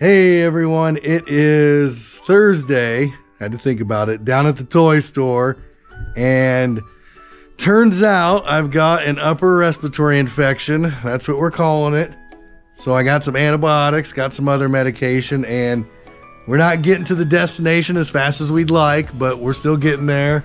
Hey everyone, it is Thursday. I had to think about it. Down at the toy store, and turns out I've got an upper respiratory infection. That's what we're calling it. So I got some antibiotics, got some other medication, and we're not getting to the destination as fast as we'd like, but we're still getting there.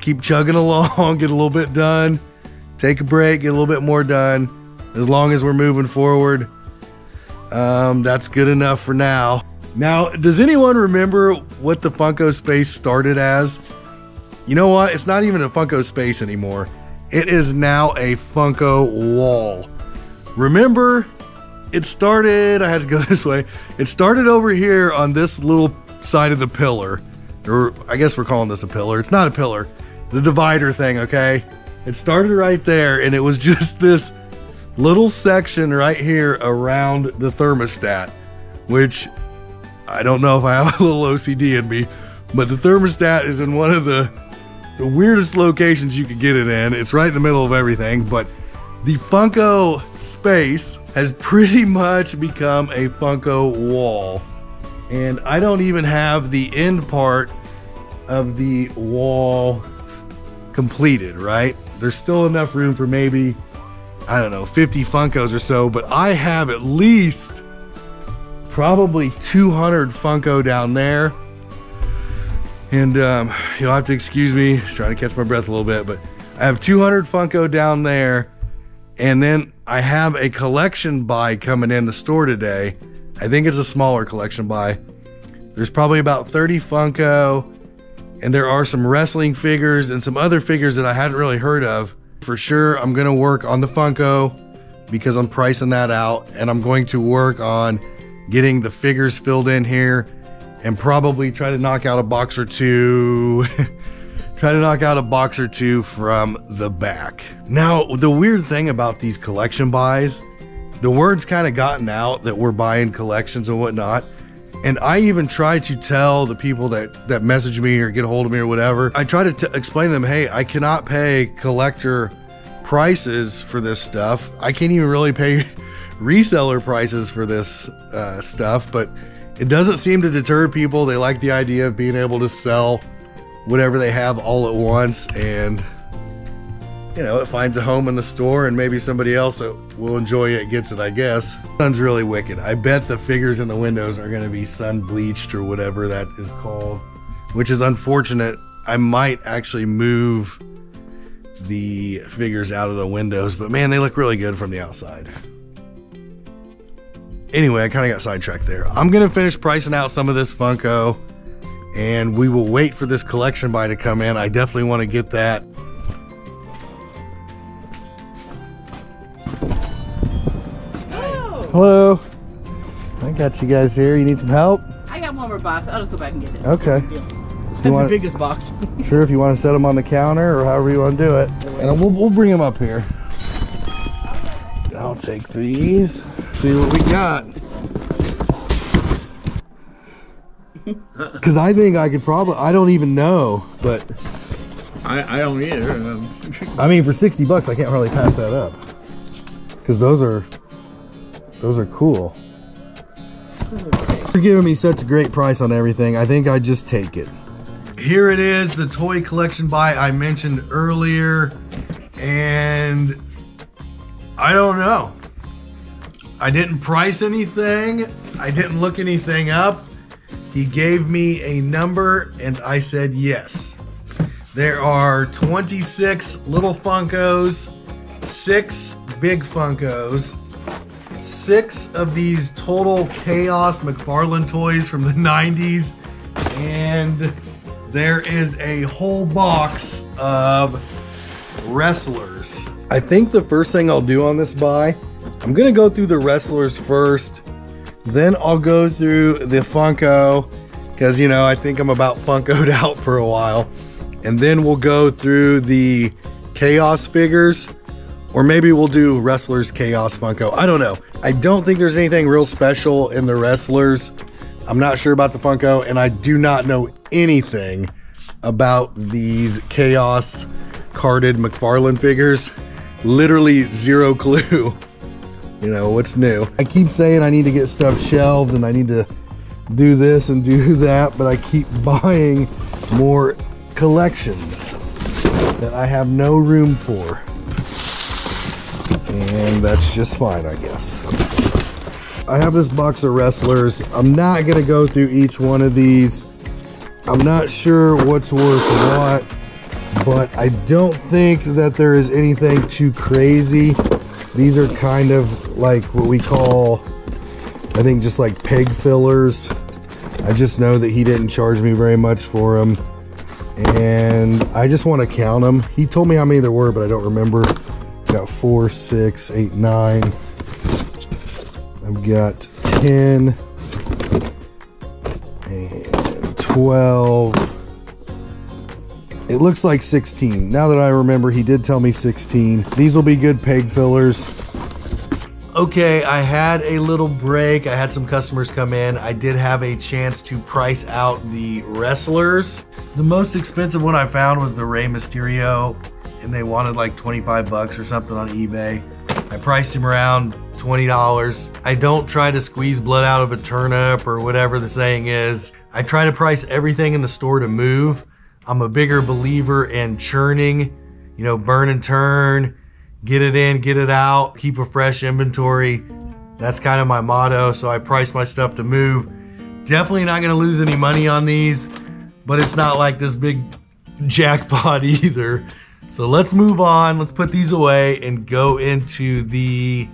Keep chugging along, get a little bit done, take a break, get a little bit more done. As long as we're moving forward, um, that's good enough for now. Now, does anyone remember what the Funko Space started as? You know what? It's not even a Funko Space anymore. It is now a Funko Wall. Remember, it started, I had to go this way. It started over here on this little side of the pillar. Or I guess we're calling this a pillar. It's not a pillar. The divider thing, okay? It started right there and it was just this little section right here around the thermostat, which I don't know if I have a little OCD in me, but the thermostat is in one of the, the weirdest locations you could get it in. It's right in the middle of everything, but the Funko space has pretty much become a Funko wall. And I don't even have the end part of the wall completed, right? There's still enough room for maybe I don't know, 50 Funkos or so, but I have at least probably 200 Funko down there. And um, you'll have to excuse me, trying to catch my breath a little bit, but I have 200 Funko down there. And then I have a collection buy coming in the store today. I think it's a smaller collection buy. There's probably about 30 Funko, and there are some wrestling figures and some other figures that I hadn't really heard of for sure, I'm going to work on the Funko because I'm pricing that out. And I'm going to work on getting the figures filled in here and probably try to knock out a box or two. try to knock out a box or two from the back. Now, the weird thing about these collection buys, the word's kind of gotten out that we're buying collections and whatnot. And I even try to tell the people that that message me or get a hold of me or whatever. I try to t- explain to them, hey, I cannot pay collector prices for this stuff. I can't even really pay reseller prices for this uh, stuff, but it doesn't seem to deter people. They like the idea of being able to sell whatever they have all at once and you know, it finds a home in the store and maybe somebody else will enjoy it gets it, I guess. Sun's really wicked. I bet the figures in the windows are going to be sun bleached or whatever that is called, which is unfortunate. I might actually move the figures out of the windows, but man, they look really good from the outside. Anyway, I kind of got sidetracked there. I'm going to finish pricing out some of this Funko and we will wait for this collection buy to come in. I definitely want to get that Hello. I got you guys here. You need some help? I got one more box. I'll just go back and get it. Okay. That's the want, biggest box. sure, if you want to set them on the counter or however you want to do it. And we'll, we'll bring them up here. I'll take these. See what we got. Because I think I could probably, I don't even know, but. I, I don't either. I mean, for 60 bucks, I can't hardly pass that up. Because those are those are cool. You're giving me such a great price on everything. I think I just take it. Here it is, the toy collection buy I mentioned earlier. And I don't know. I didn't price anything. I didn't look anything up. He gave me a number and I said yes. There are 26 little Funkos, six big Funkos, six of these total chaos McFarlane toys from the 90s. And there is a whole box of wrestlers. I think the first thing I'll do on this buy, I'm gonna go through the wrestlers first. Then I'll go through the Funko, because you know, I think I'm about Funkoed out for a while. And then we'll go through the Chaos figures or maybe we'll do Wrestlers Chaos Funko. I don't know. I don't think there's anything real special in the Wrestlers. I'm not sure about the Funko, and I do not know anything about these Chaos carded McFarlane figures. Literally zero clue. You know, what's new? I keep saying I need to get stuff shelved and I need to do this and do that, but I keep buying more collections that I have no room for. And that's just fine, I guess. I have this box of wrestlers. I'm not gonna go through each one of these. I'm not sure what's worth what, but I don't think that there is anything too crazy. These are kind of like what we call, I think just like peg fillers. I just know that he didn't charge me very much for them. And I just want to count them. He told me how many there were, but I don't remember. Got four, six, eight, nine. I've got 10 and 12. It looks like 16. Now that I remember, he did tell me 16. These will be good peg fillers. Okay, I had a little break. I had some customers come in. I did have a chance to price out the wrestlers. The most expensive one I found was the Rey Mysterio, and they wanted like 25 bucks or something on eBay. I priced him around $20. I don't try to squeeze blood out of a turnip or whatever the saying is. I try to price everything in the store to move. I'm a bigger believer in churning, you know, burn and turn, get it in, get it out, keep a fresh inventory. That's kind of my motto. So I price my stuff to move. Definitely not going to lose any money on these, but it's not like this big jackpot either. So let's move on. Let's put these away and go into the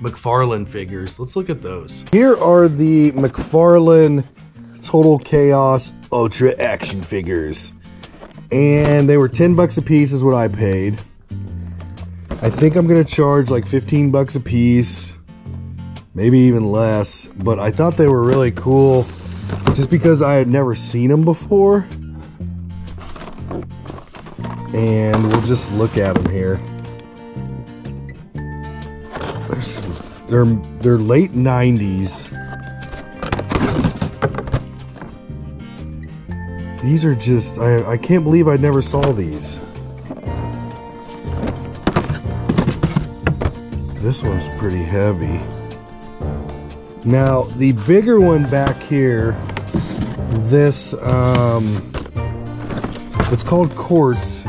McFarlane figures. Let's look at those. Here are the McFarlane Total Chaos Ultra action figures. And they were 10 bucks a piece is what I paid. I think I'm to charge like 15 bucks a piece. Maybe even less. But I thought they were really cool just because I had never seen them before. And we'll just look at them here. There's, they're, they're late 90s. These are just, I, I can't believe I never saw these. This one's pretty heavy. Now, the bigger one back here, this, um, it's called quartz.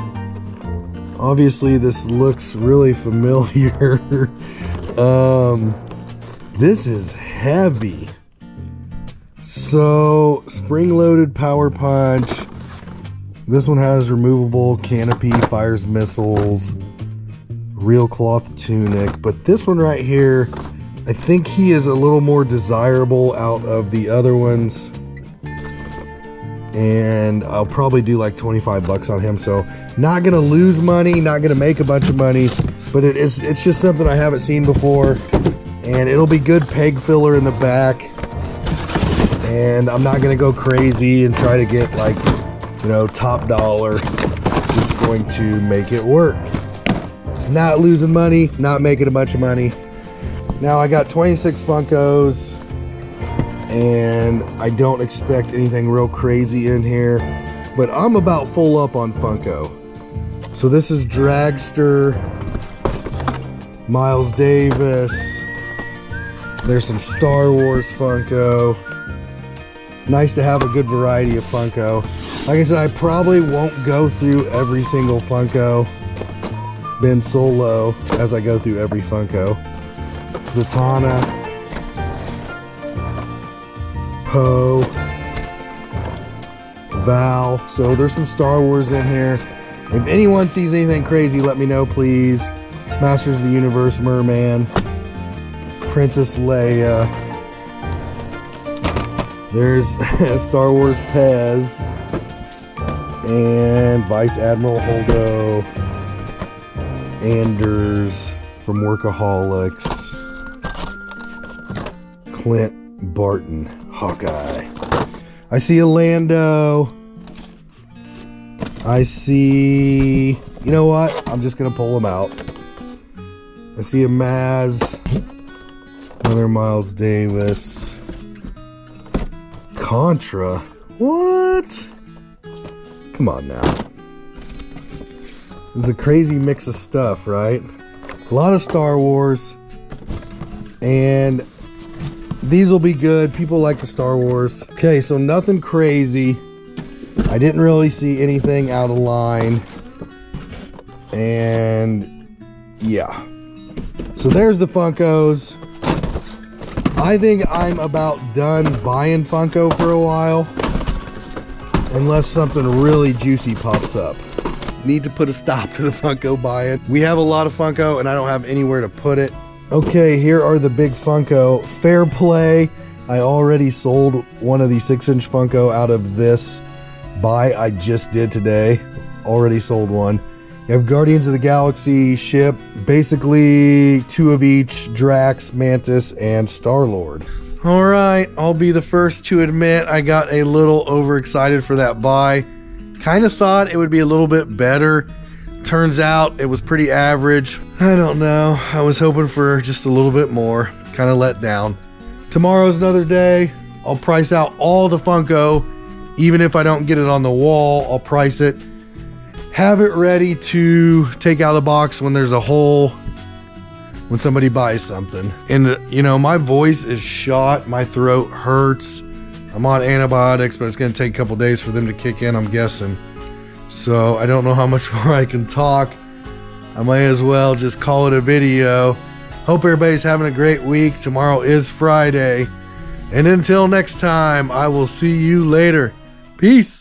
Obviously, this looks really familiar. um, this is heavy. So, spring-loaded power punch. This one has removable canopy, fires missiles, real cloth tunic. But this one right here, I think he is a little more desirable out of the other ones. And I'll probably do like 25 bucks on him. So, not gonna lose money, not gonna make a bunch of money, but it is it's just something I haven't seen before. And it'll be good peg filler in the back. And I'm not gonna go crazy and try to get like, you know, top dollar. Just going to make it work. Not losing money, not making a bunch of money. Now I got 26 Funkos and I don't expect anything real crazy in here, but I'm about full up on Funko. So this is Dragster, Miles Davis. There's some Star Wars Funko. Nice to have a good variety of Funko. Like I said, I probably won't go through every single Funko. Been so low as I go through every Funko. Zatanna. Poe. Val. So there's some Star Wars in here. If anyone sees anything crazy, let me know, please. Masters of the Universe, Merman, Princess Leia. There's Star Wars Pez and Vice Admiral Holdo, Anders from Workaholics, Clint Barton, Hawkeye. I see a Lando. I see, you know what? I'm just gonna pull them out. I see a Maz, another Miles Davis, Contra. What? Come on now. It's a crazy mix of stuff, right? A lot of Star Wars, And these will be good. People like the Star Wars. Okay, so nothing crazy. I didn't really see anything out of line. And yeah. So there's the Funkos. I think I'm about done buying Funko for a while. Unless something really juicy pops up. Need to put a stop to the Funko buying. We have a lot of Funko and I don't have anywhere to put it. Okay, here are the big Funko. Fair play. I already sold one of the six inch Funko out of this buy I just did today. Already sold one. You have Guardians of the Galaxy ship, basically two of each Drax, Mantis, and Star Lord. All right, I'll be the first to admit I got a little overexcited for that buy. Kind of thought it would be a little bit better. Turns out it was pretty average. I don't know. I was hoping for just a little bit more. Kind of let down. Tomorrow's another day. I'll price out all the Funko. Even if I don't get it on the wall, I'll price it have it ready to take out of the box when there's a hole when somebody buys something. And you know, my voice is shot, my throat hurts. I'm on antibiotics, but it's going to take a couple days for them to kick in, I'm guessing. So, I don't know how much more I can talk. I might as well just call it a video. Hope everybody's having a great week. Tomorrow is Friday. And until next time, I will see you later. Peace.